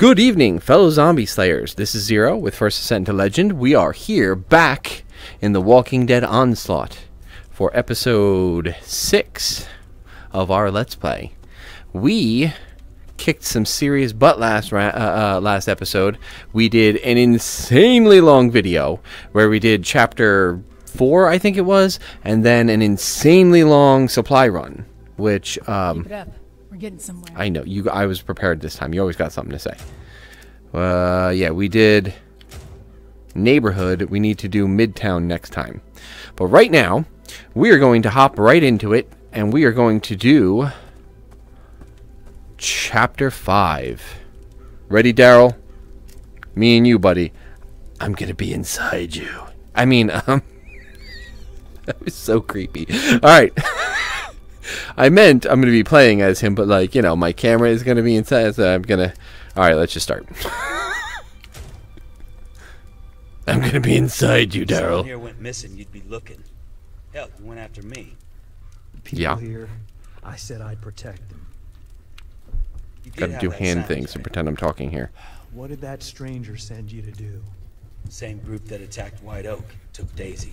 Good evening, fellow zombie slayers. This is Xero with First Ascent to Legend. We are here back in the Walking Dead Onslaught for episode 6 of our Let's Play. We kicked some serious butt last ra- uh, uh, last episode. We did an insanely long video where we did chapter 4, I think it was, and then an insanely long supply run, which um, Keep it up. We're getting somewhere. I know you. I was prepared this time. You always got something to say. Uh, yeah, we did neighborhood. We need to do Midtown next time. But right now, we are going to hop right into it, and we are going to do chapter five. Ready, Daryl? Me and you, buddy. I'm gonna be inside you. I mean, um, that was so creepy. All right. I meant I'm going to be playing as him, but like, you know, my camera is going to be inside, so I'm going to... Alright, let's just start. I'm going to be inside you, Someone Daryl. here went missing, you'd be looking. Hell, you went after me. people Yeah. here. I said I'd protect them. You did Gotta do hand things to thing. pretend I'm talking here. What did that stranger send you to do? Same group that attacked White Oak took Daisy.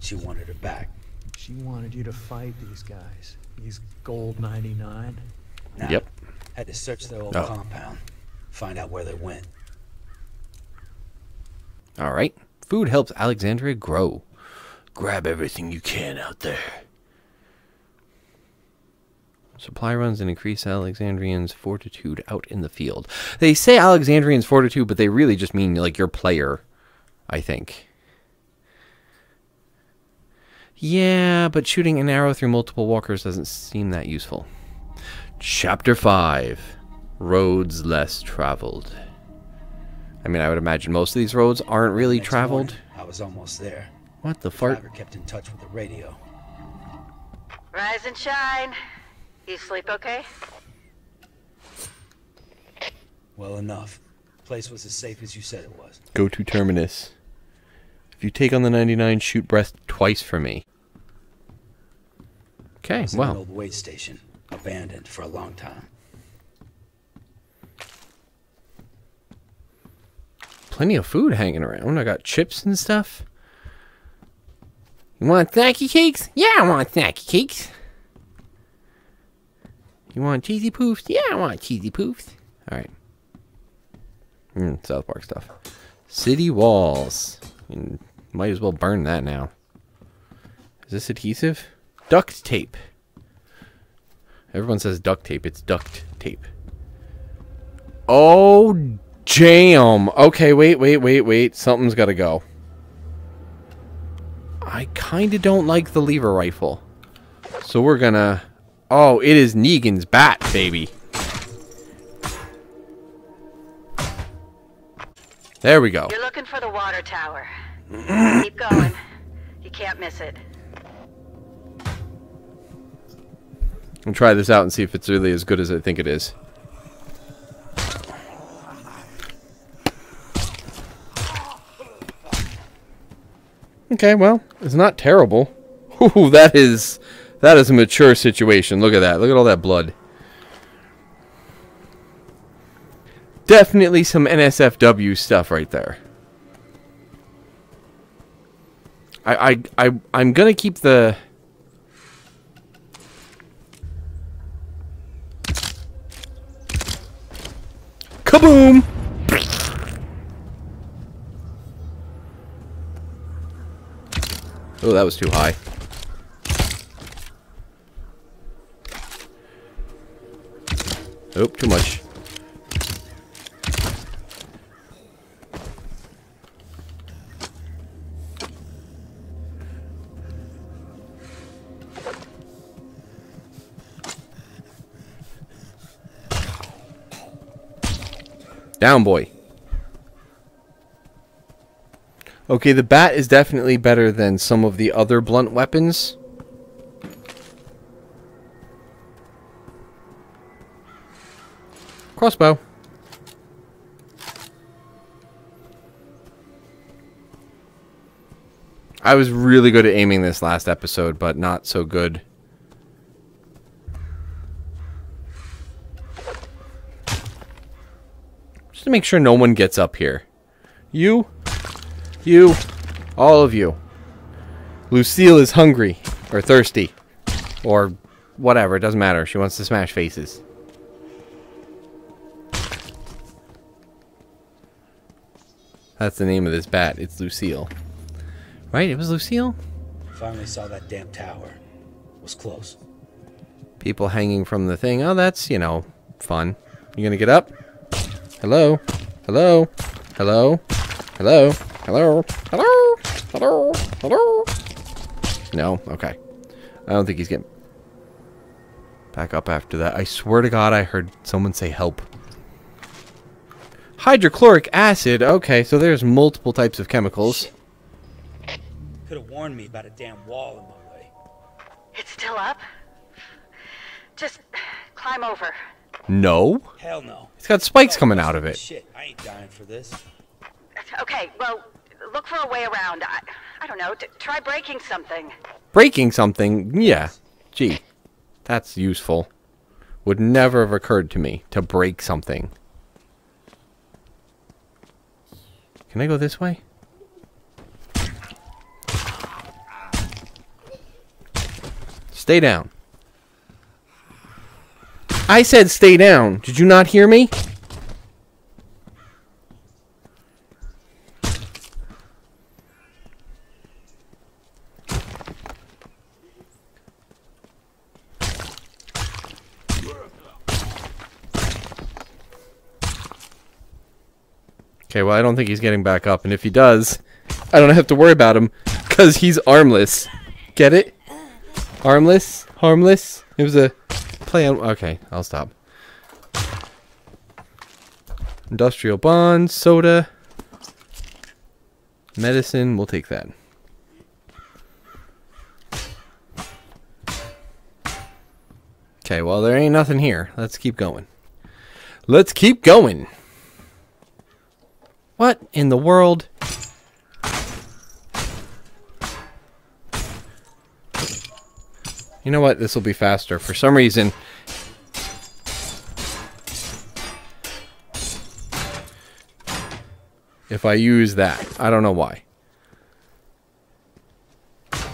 She wanted her back. She wanted you to fight these guys. These gold 99. Now, Yep. Had to search their old Oh. compound, find out where they went. Alright. Food helps Alexandria grow. Grab everything you can out there. Supply runs and increase Alexandrians' fortitude out in the field. They say Alexandrians' fortitude, but they really just mean like your player, I think. Yeah, but shooting an arrow through multiple walkers doesn't seem that useful. Chapter 5 Roads Less Traveled. I mean, I would imagine most of these roads aren't really Next traveled. morning, I was almost there. What the fart? Driver kept in touch with the radio. Rise and shine. You sleep okay? Well enough. Place was as safe as you said it was. Go to Terminus. If you take on the 99, shoot breast twice for me. Okay, It's in an well. old wait station, abandoned for a long time. Plenty of food hanging around. I got chips and stuff. You want snacky cakes? Yeah, I want snacky cakes. You want cheesy poofs? Yeah, I want cheesy poofs. Alright. Mm, South Park stuff. City walls. Might as well burn that now. Is this adhesive? Duct tape. Everyone says duct tape. It's duct tape. Oh, jam. Okay, wait, wait, wait, wait. Something's got to go. I kind of don't like the lever rifle. So we're going to... Oh, it is Negan's bat, baby. There we go. You're looking for the water tower. Keep going. You can't miss it. I'll try this out and see if it's really as good as I think it is. Okay, well, it's not terrible. Ooh, that is that is a mature situation. Look at that. Look at all that blood. Definitely some NSFW stuff right there. I I I I'm gonna keep the Kaboom! Oh, that was too high. Oh, too much. Down, boy. Okay, the bat is definitely better than some of the other blunt weapons. Crossbow. I was really good at aiming this last episode, but not so good. Just to make sure no one gets up here. You. You. All of you. Lucille is hungry. Or thirsty. Or whatever. It doesn't matter. She wants to smash faces. That's the name of this bat. It's Lucille. Right? It was Lucille? Finally saw that damn tower. Was close. People hanging from the thing. Oh, that's, you know, fun. You gonna get up? Hello? Hello? Hello? Hello? Hello? Hello? Hello? Hello? No? Okay. I don't think he's getting back up after that. I swear to God, I heard someone say help. Hydrochloric acid. Okay, so there's multiple types of chemicals. Could have warned me about a damn wall in my way. It's still up? Just climb over. No. Hell no. It's got spikes oh, coming out of it. Shit, I ain't dying for this. Okay, well, look for a way around. I, I don't know. Try breaking something. Breaking something, yeah. Gee, that's useful. Would never have occurred to me to break something. Can I go this way? Stay down. I said stay down. Did you not hear me? Okay, well, I don't think he's getting back up, and if he does, I don't have to worry about him, because he's armless. Get it? Armless? Harmless? It was a play on... Okay, I'll stop. Industrial bonds, soda, medicine, we'll take that. Okay, well, there ain't nothing here. Let's keep going. Let's keep going. What in the world? You know what? This will be faster. For some reason... If I use that. I don't know why. I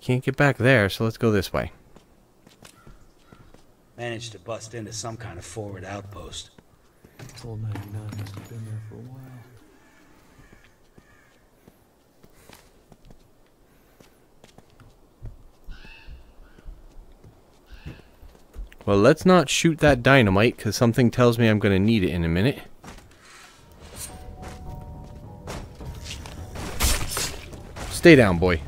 can't get back there, so let's go this way. Managed to bust into some kind of forward outpost. Old 99 must have been there for a while. Well, let's not shoot that dynamite, because something tells me I'm going to need it in a minute. Stay down, boy.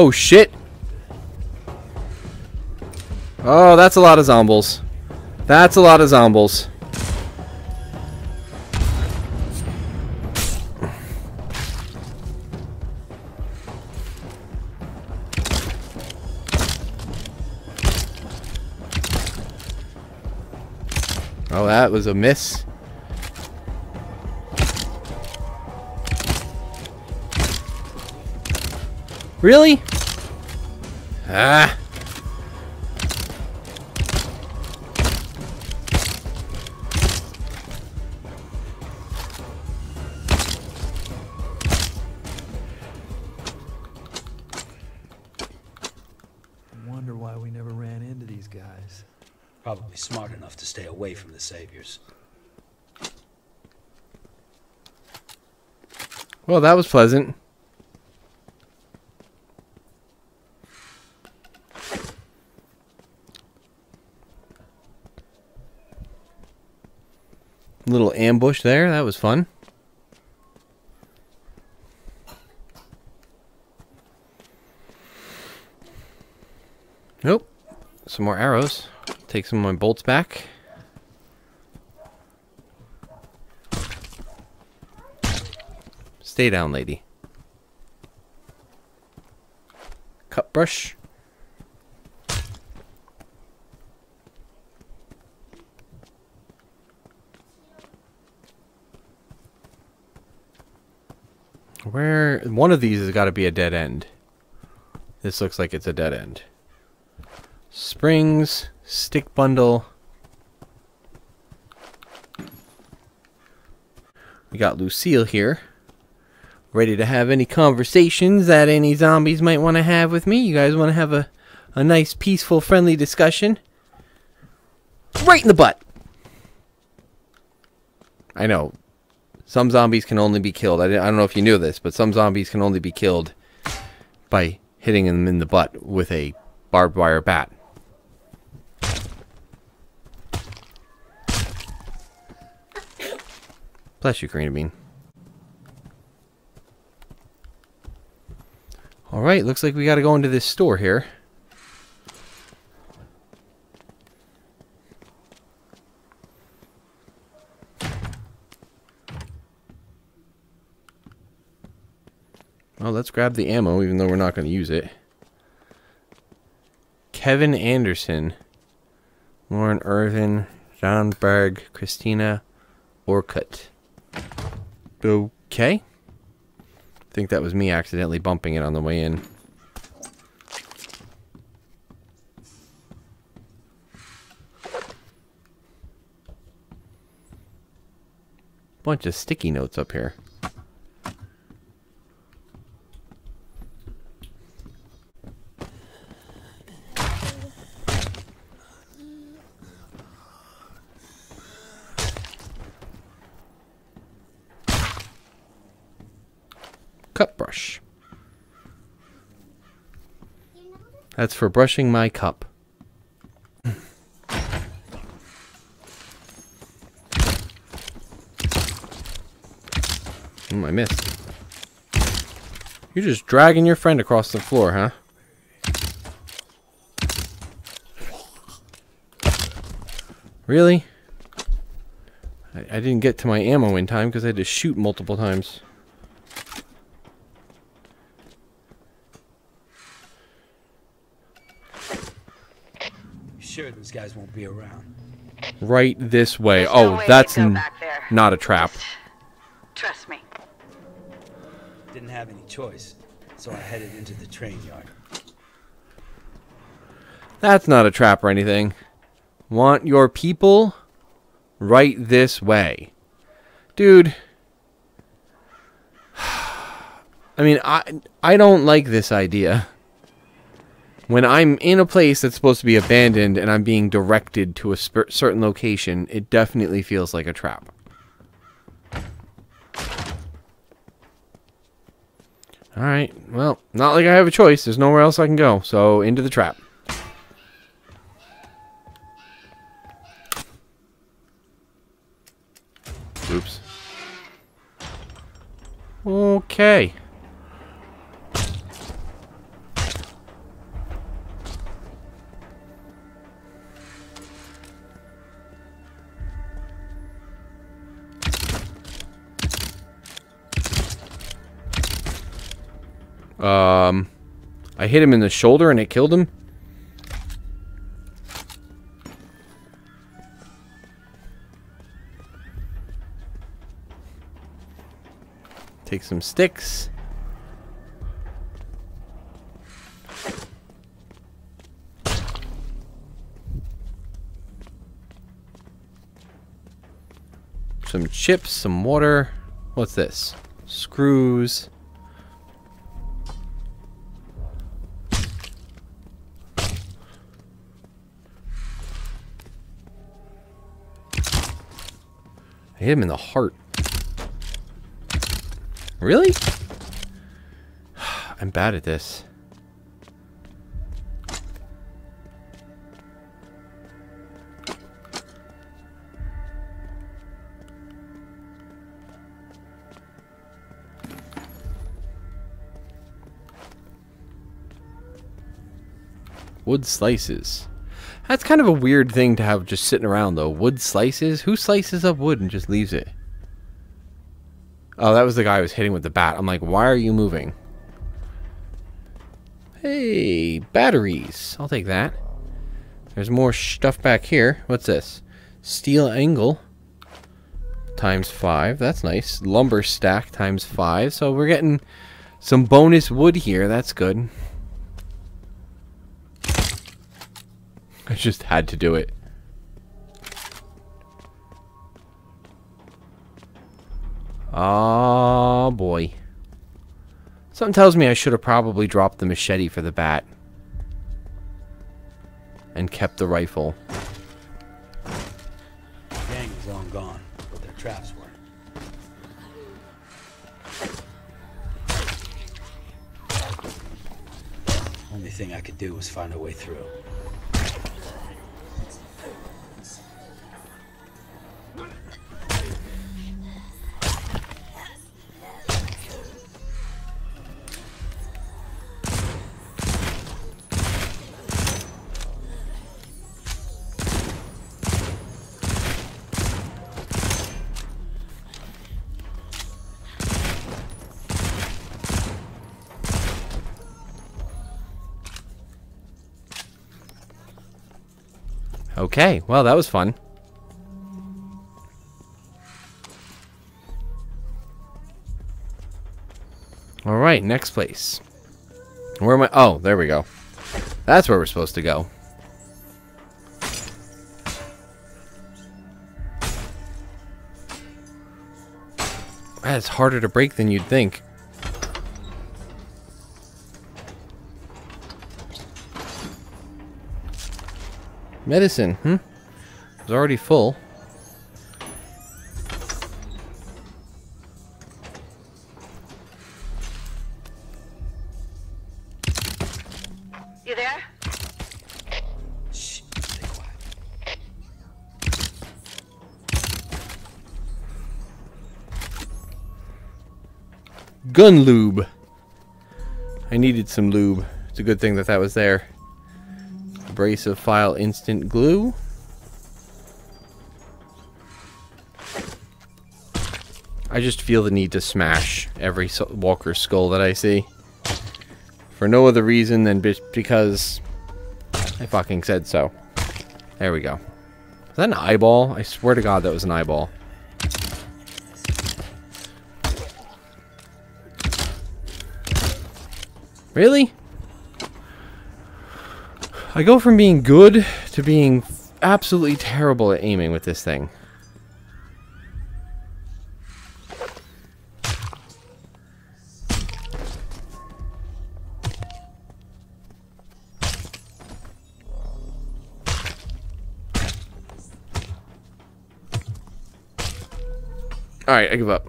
Oh, shit. Oh, that's a lot of zombies. That's a lot of zombies. Oh, that was a miss. Really? Ah. I wonder why we never ran into these guys. Probably smart enough to stay away from the saviors. Well, that was pleasant. Little ambush there. That was fun. Nope. Some more arrows. Take some of my bolts back. Stay down, lady. cut brush. Where one of these has got to be a dead end. This looks like it's a dead end. Springs, stick bundle. We got Lucille here. Ready to have any conversations that any zombies might want to have with me. You guys want to have a, a nice, peaceful, friendly discussion? Right in the butt! I know. Some zombies can only be killed. I, I don't know if you knew this, but some zombies can only be killed by hitting them in the butt with a barbed wire bat. Bless you, Green Bean. Alright, looks like we gotta go into this store here. Well, let's grab the ammo, even though we're not going to use it. Kevin Anderson, Lauren Irvin, John Berg, Christina Orcutt. Okay. I think that was me accidentally bumping it on the way in. Bunch of sticky notes up here. Cup brush. That's for brushing my cup. Hmm, I missed. You're just dragging your friend across the floor, huh? Really? I, I didn't get to my ammo in time because I had to shoot multiple times. Sure, those guys won't be around. Right this way. There's no oh, way that's n- not a trap. Just Trust me. Didn't have any choice, so I headed into the train yard. That's not a trap or anything. Want your people right this way. Dude. I mean, I I don't like this idea. When I'm in a place that's supposed to be abandoned and I'm being directed to a certain location, it definitely feels like a trap. Alright, well, not like I have a choice. There's nowhere else I can go, so into the trap. Oops. Okay. Um, I hit him in the shoulder and it killed him. Take some sticks. Some chips, some water. What's this? Screws. Hit him in the heart. Really? I'm bad at this. Wood slices. That's kind of a weird thing to have just sitting around, though. Wood slices? Who slices up wood and just leaves it? Oh, that was the guy I was hitting with the bat. I'm like, why are you moving? Hey, batteries. I'll take that. There's more stuff back here. What's this? Steel angle times five. That's nice. Lumber stack times five. So we're getting some bonus wood here. That's good. I just had to do it. Oh boy. Something tells me I should have probably dropped the machete for the bat. And kept the rifle. Gang was long gone, but their traps weren't. Only thing I could do was find a way through. Okay, well that was fun. Alright, next place. Where am I? Oh, there we go. That's where we're supposed to go. That's harder to break than you'd think. Medicine, hmm? It was already full. You there? Shh, stay quiet. Gun lube. I needed some lube. It's a good thing that that was there. Abrasive file instant glue. I just feel the need to smash every Walker skull that I see. For no other reason than because I fucking said so. There we go. Is that an eyeball? I swear to god that was an eyeball. Really? I go from being good to being absolutely terrible at aiming with this thing. Alright, I give up.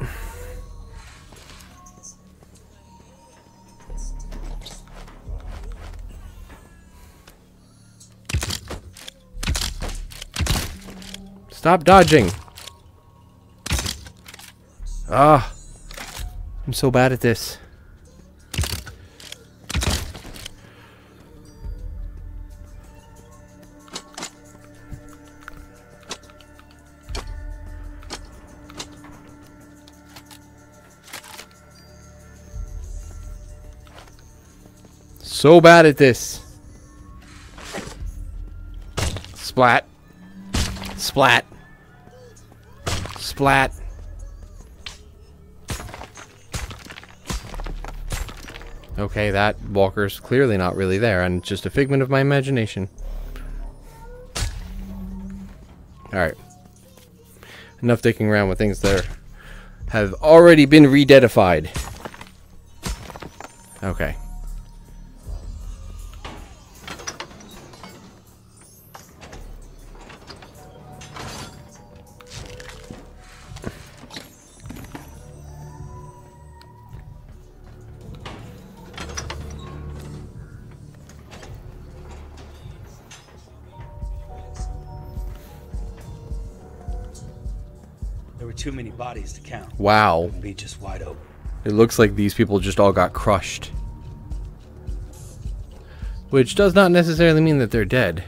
Stop dodging. Ah. I'm so bad at this. So bad at this. Splat. Splat. Splat. Okay, that walker's clearly not really there, and just a figment of my imagination. Alright. Enough dicking around with things that are, have already been rededified. Too many bodies to count. Wow. The beach is wide open. It looks like these people just all got crushed. Which does not necessarily mean that they're dead.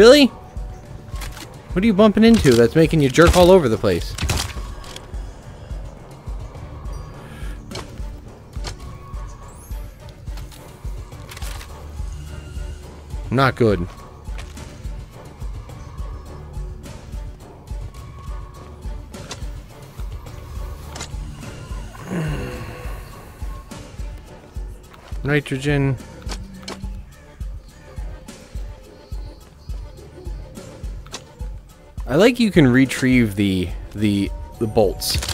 Really? What are you bumping into that's making you jerk all over the place? Not good. Nitrogen. I like you can retrieve the the the bolts.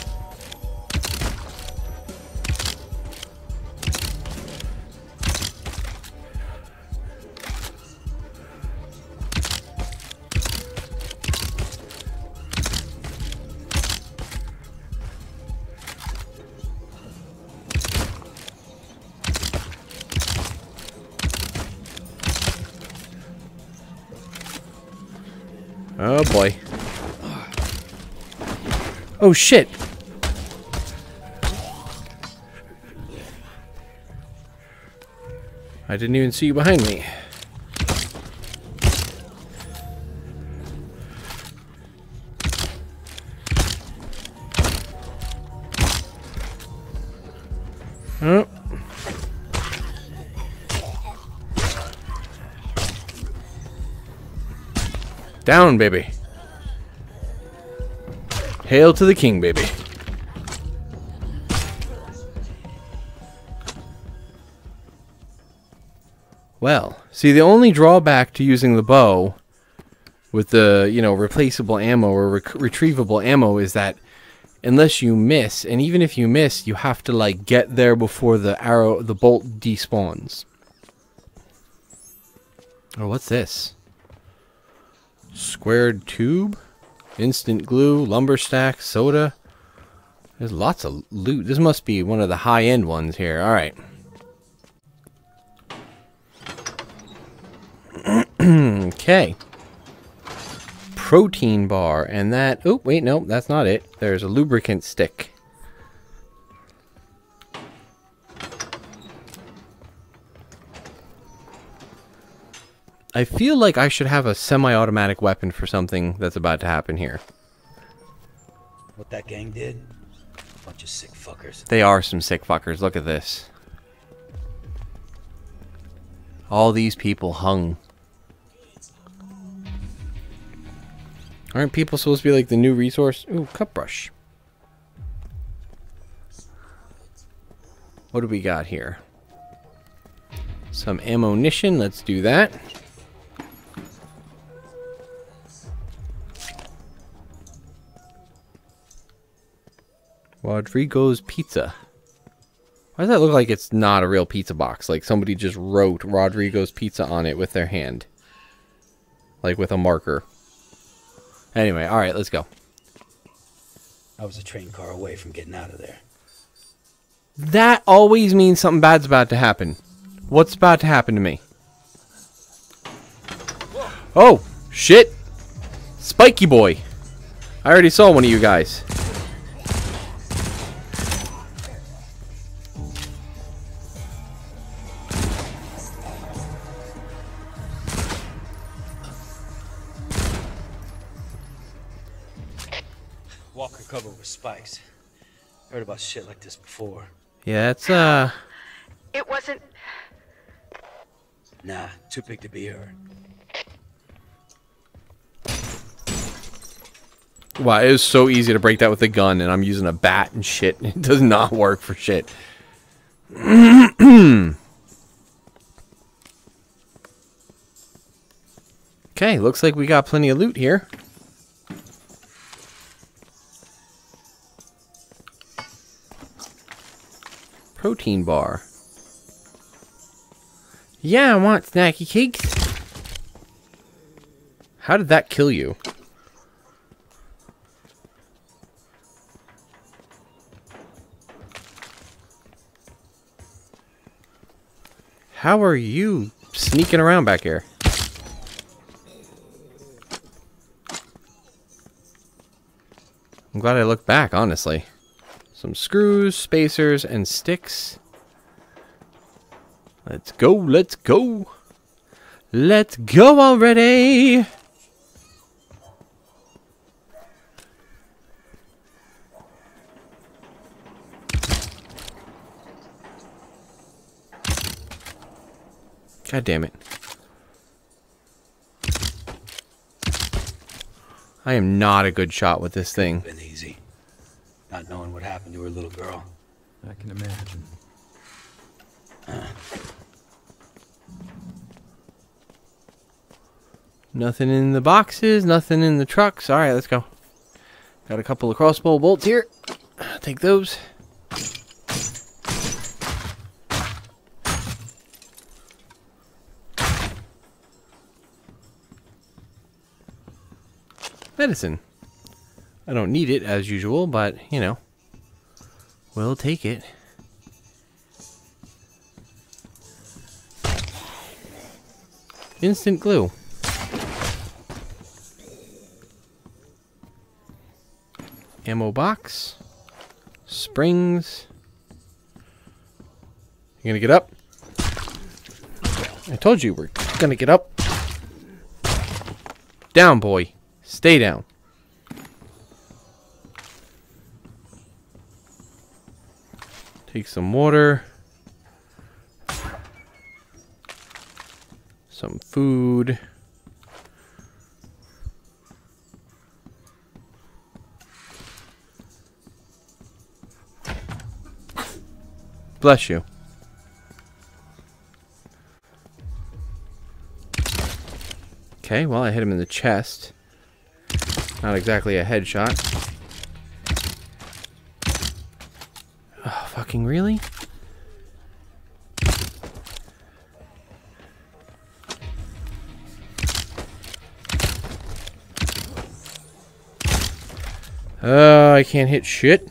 Oh shit. I didn't even see you behind me. Oh. Down, baby. Hail to the king, baby. Well, see, the only drawback to using the bow with the, you know, replaceable ammo or rec- retrievable ammo is that unless you miss, and even if you miss, you have to, like, get there before the arrow, the bolt despawns. Oh, what's this? Squared tube? Instant glue, lumber stack, soda. There's lots of loot. This must be one of the high-end ones here. Alright. okay. Protein bar. And that... Oh, wait, no. That's not it. There's a lubricant stick. I feel like I should have a semi-automatic weapon for something that's about to happen here. What that gang did? A bunch of sick fuckers. They are some sick fuckers. Look at this. All these people hung. Aren't people supposed to be like the new resource? Ooh, cut brush. What do we got here? Some ammunition. Let's do that. Rodrigo's Pizza. Why does that look like it's not a real pizza box? Like somebody just wrote Rodrigo's Pizza on it with their hand. Like with a marker. Anyway, alright, let's go. I was a train car away from getting out of there. That always means something bad's about to happen. What's about to happen to me? Oh, shit. Spiky boy. I already saw one of you guys. About shit like this before. Yeah, it's, uh... It wasn't. Nah, too big to be her. Wow, it was so easy to break that with a gun, and I'm using a bat and shit. It does not work for shit. okay, looks like we got plenty of loot here. Protein bar. Yeah, I want snacky cakes. How did that kill you? How are you sneaking around back here? I'm glad I looked back, honestly. Some screws, spacers, and sticks. Let's go, let's go. Let's go already! God damn it. I am not a good shot with this thing. What happened to her little girl. I can imagine. Nothing in the boxes, nothing in the trucks. Alright, let's go. Got a couple of crossbow bolts here. Take those. Medicine. I don't need it as usual, but, you know, we'll take it. Instant glue. Ammo box. Springs. You gonna get up? I told you we're gonna get up. Down, boy. Stay down. Take some water. Some food. Bless you. Okay, well, I hit him in the chest. Not exactly a headshot. Fucking really? Uh, I can't hit shit.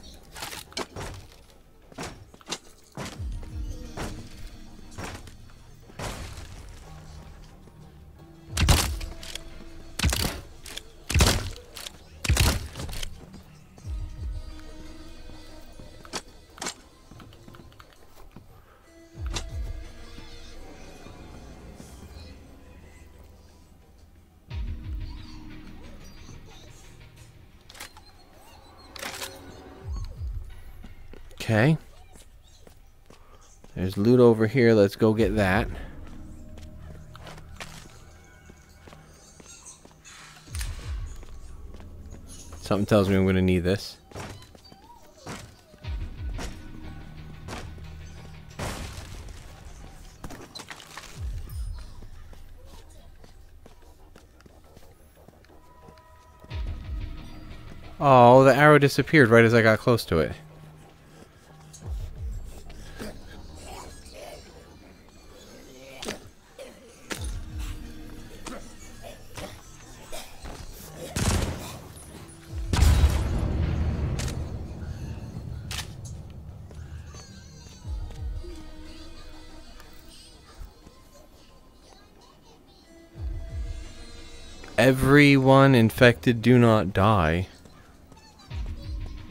Okay. There's loot over here. Let's go get that. Something tells me I'm going to need this. Oh, the arrow disappeared right as I got close to it. Everyone infected do not die.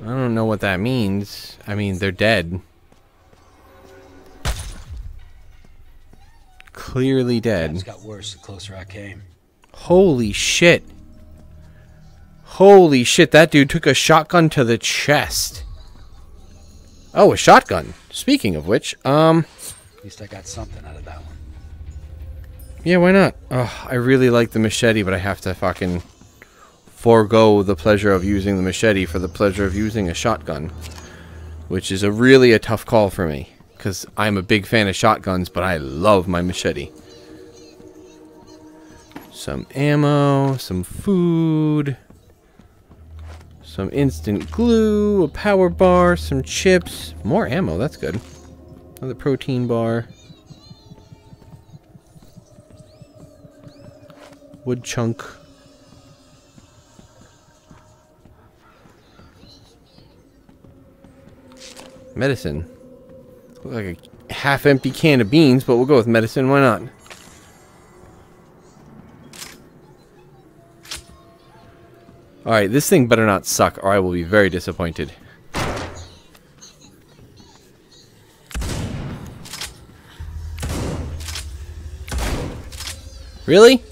I don't know what that means. I mean, they're dead. Clearly It dead. got worse the closer I came. Holy shit. Holy shit, that dude took a shotgun to the chest. Oh, a shotgun. Speaking of which, um, At least I got something out of that one. Yeah, why not? I really like the machete, but I have to fucking forego the pleasure of using the machete for the pleasure of using a shotgun. Which is a really a tough call for me. Because I'm a big fan of shotguns, but I love my machete. Some ammo, some food, some instant glue, a power bar, some chips, more ammo, that's good. Another protein bar. Wood chunk. Medicine. Like a half empty can of beans, but we'll go with medicine, why not? Alright, this thing better not suck, or I will be very disappointed. Really?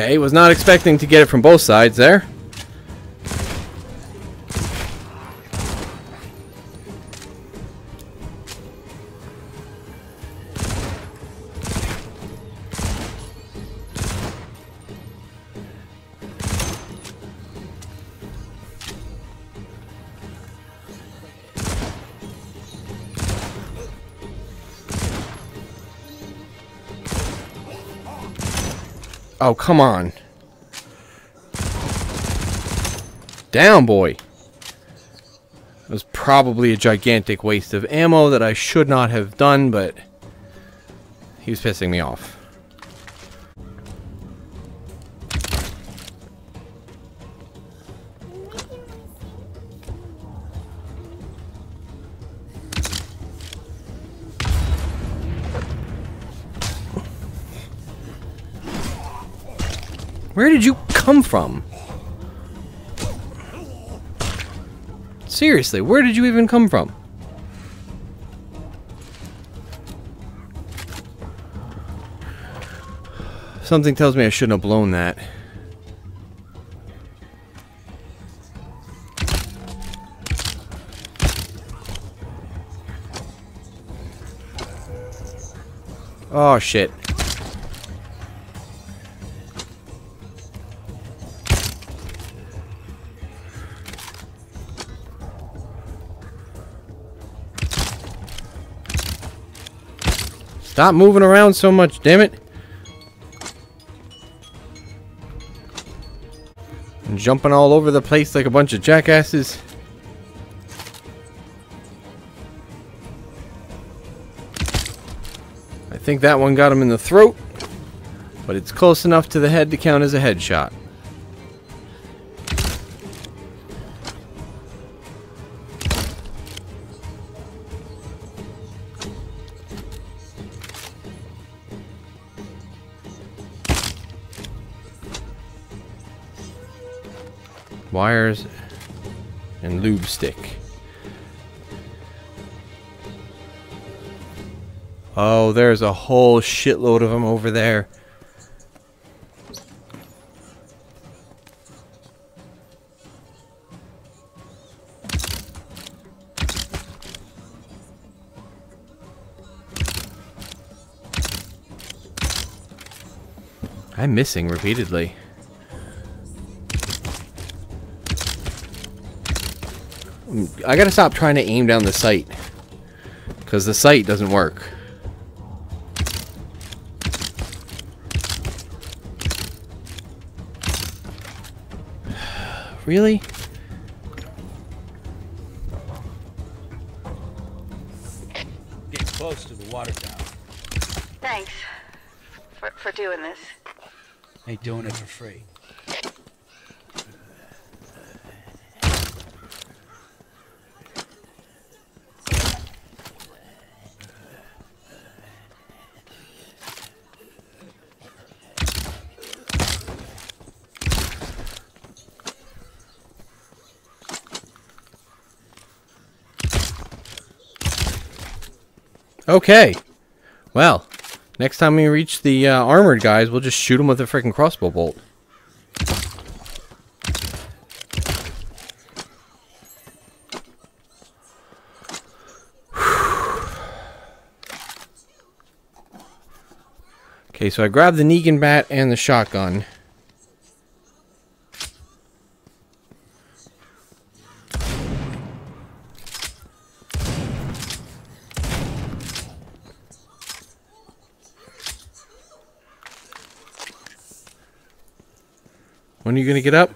Okay, was not expecting to get it from both sides there. Oh, come on. Down, boy. It was probably a gigantic waste of ammo that I should not have done, but he was pissing me off. Where did you come from? Seriously, where did you even come from? Something tells me I shouldn't have blown that. Oh shit. Stop moving around so much, damn it. And jumping all over the place like a bunch of jackasses. I think that one got him in the throat, but it's close enough to the head to count as a headshot. Wires and lube stick. Oh, there's a whole shitload of them over there. I'm missing repeatedly. I gotta stop trying to aim down the sight. Because the sight doesn't work. really? Getting close to the water tower. Thanks for, for doing this. Ain't doing it for free. Okay. Well, next time we reach the uh, armored guys, we'll just shoot them with a freaking crossbow bolt. Okay, so I grabbed the Negan bat and the shotgun. When are you gonna get up?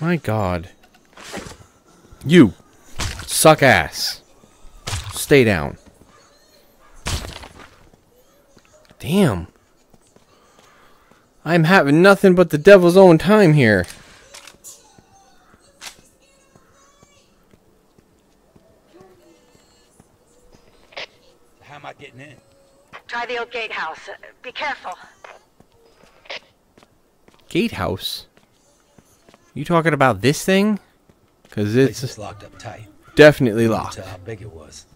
My god. You suck ass. Stay down. Damn. I'm having nothing but the devil's own time here. How am I getting in? Try the old gatehouse. Uh, be careful. Gatehouse? You talking about this thing? Because it's is locked up tight. definitely locked. How big it was.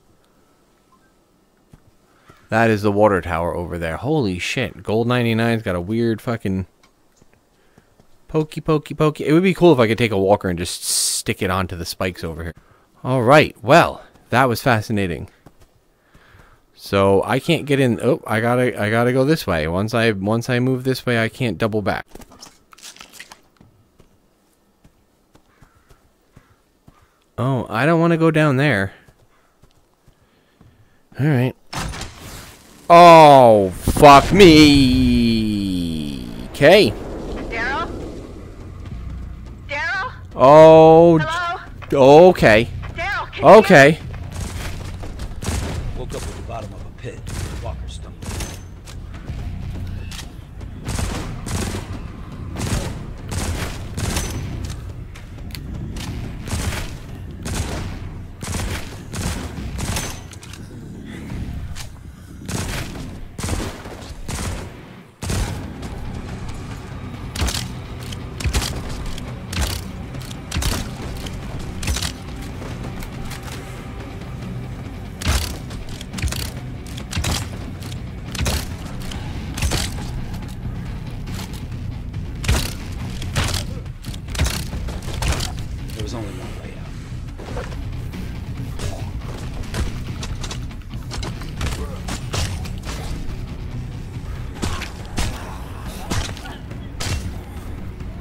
That is the water tower over there. Holy shit. Gold 99's got a weird fucking pokey pokey pokey. It would be cool if I could take a walker and just stick it onto the spikes over here. All right. Well, that was fascinating. So I can't get in. Oh, I gotta, I gotta go this way. Once I, once I move this way, I can't double back. Oh, I don't want to go down there. All right. Oh, fuck me. Okay. Daryl? Daryl? Oh, Hello? okay. Daryl, Okay.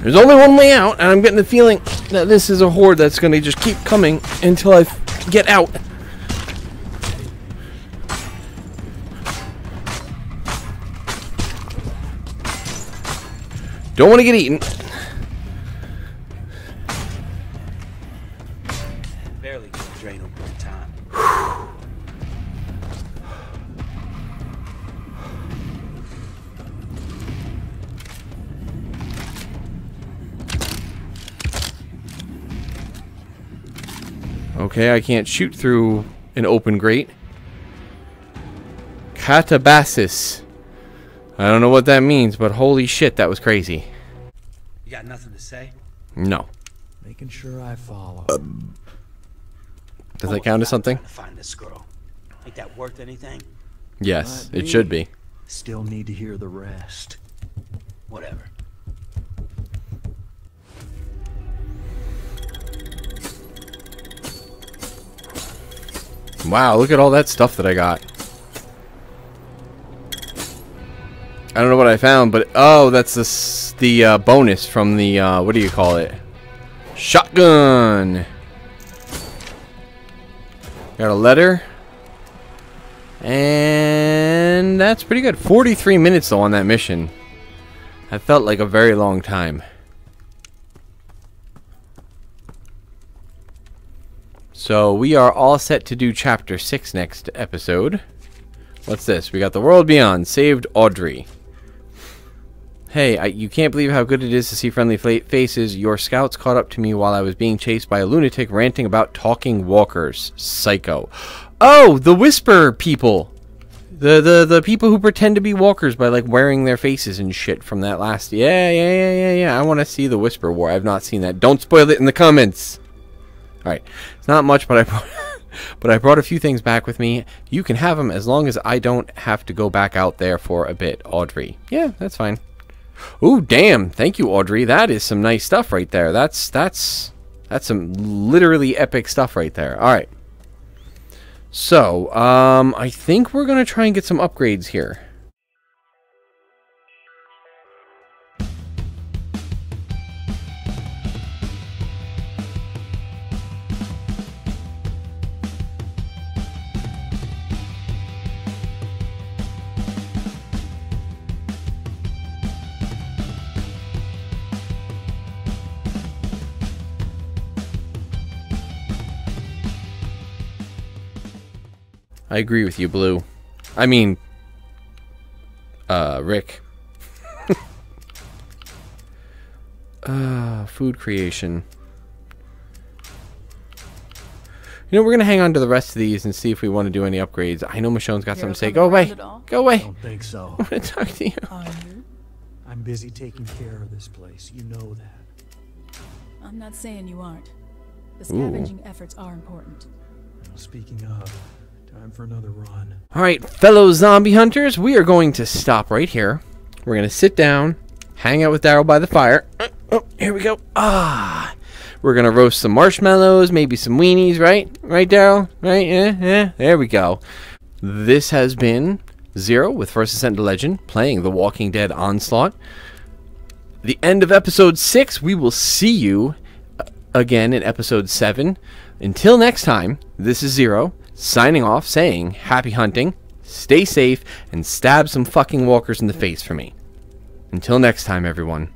There's only one way out, and I'm getting the feeling that this is a horde that's going to just keep coming until I get out. Don't want to get eaten. Okay, I can't shoot through an open grate. Catabasis. I don't know what that means, but holy shit, that was crazy. You got nothing to say? No. Making sure I follow. Uh, does that count as something? To find this girl. Ain't that worth anything? Yes, Might it should be. be. Still need to hear the rest. Whatever. Wow, look at all that stuff that I got. I don't know what I found, but oh, that's the the uh, bonus from the uh, what do you call it? Shotgun. Got a letter, and that's pretty good. Forty-three minutes though on that mission. That felt like a very long time. So we are all set to do chapter 6 next episode. What's this? We got The World Beyond, saved Audrey. Hey, I, you can't believe how good it is to see friendly faces. Your scouts caught up to me while I was being chased by a lunatic ranting about talking walkers. Psycho. Oh, the Whisper people. The, the the people who pretend to be walkers by like wearing their faces and shit from that last yeah yeah yeah yeah yeah I want to see the Whisper War I've not seen that don't spoil it in the comments all right, it's not much, but I brought, but I brought a few things back with me. You can have them as long as I don't have to go back out there for a bit, Audrey. Yeah, that's fine. Ooh, damn! Thank you, Audrey. That is some nice stuff right there. That's that's that's some literally epic stuff right there. All right. So, um, I think we're going to try and get some upgrades here. I agree with you, Blue. I mean, uh, Rick. uh, food creation. You know, we're gonna hang on to the rest of these and see if we want to do any upgrades. I know Michonne's got something to say. Go away. Go away. I Don't think so. I want to talk to you. you. I'm busy taking care of this place. You know that. I'm not saying you aren't. The Ooh. scavenging efforts are important. Now, speaking of, time for another run. All right, fellow zombie hunters, we are going to stop right here. We're going to sit down, hang out with Daryl by the fire. Uh, Oh, here we go. Ah. We're going to roast some marshmallows, maybe some weenies, right? Right, Daryl? Right? Yeah, yeah. There we go. This has been Xero with First Ascent Into Legend, playing The Walking Dead Onslaught. The end of episode 6. We will see you uh, again in episode 7. Until next time, this is Xero, signing off saying happy hunting, stay safe, and stab some fucking walkers in the face for me. Until next time, everyone.